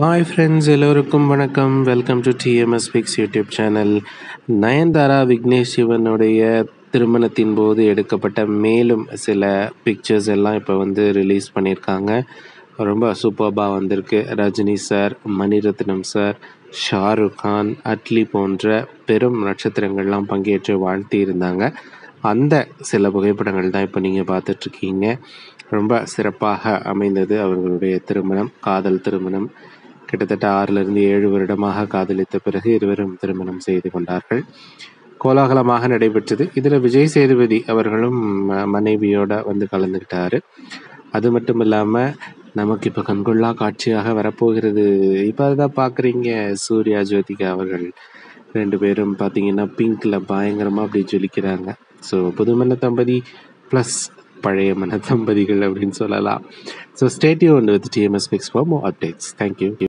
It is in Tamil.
ஹாய் ஃப்ரெண்ட்ஸ் எல்லோருக்கும் வணக்கம். Welcome to TMS pics YouTube channel Nayanthara Vignesh சிவனுடைய திருமணத்தின் போது எடுக்கப்பட்ட மேலும் சில பிக்சர்ஸ் எல்லாம் இப்போ வந்து ரிலீஸ் பண்ணியிருக்காங்க. ரொம்ப சூப்பர்பாக வந்திருக்கு. ரஜினி சார் மணிரத்னம் சார் ஷாருக் கான் அட்லி போன்ற பெரும் நட்சத்திரங்கள்லாம் பங்கேற்று வாழ்த்தி இருந்தாங்க. அந்த சில புகைப்படங்கள் தான் இப்போ நீங்கள் பார்த்துட்ருக்கீங்க ரொம்ப சிறப்பாக அமைந்தது அவர்களுடைய திருமணம் காதல் திருமணம். கிட்டத்தட்ட ஆறிலிருந்து ஏழு வருடமாக காதலித்த பிறகு இருவரும் திருமணம் செய்து கொண்டார்கள். கோலாகலமாக நடைபெற்றது. இதில் விஜய் சேதுபதி அவர்களும் மனைவியோட வந்து கலந்துக்கிட்டாரு. அது மட்டும் இல்லாமல் நமக்கு இப்போ கண்கொள்ளா காட்சியாக வரப்போகிறது. இப்போ அதுதான் பார்க்குறீங்க சூர்யா ஜோதிகா அவர்கள் ரெண்டு பேரும் பார்த்தீங்கன்னா பிங்க்கில் பயங்கரமாக அப்படி ஜொலிக்கிறாங்க. ஸோ புதுமண தம்பதி ப்ளஸ் பழைய மன தம்பதிகள் அப்படின்னு சொல்லலாம். So stay tuned with TMS pics for more updates thank you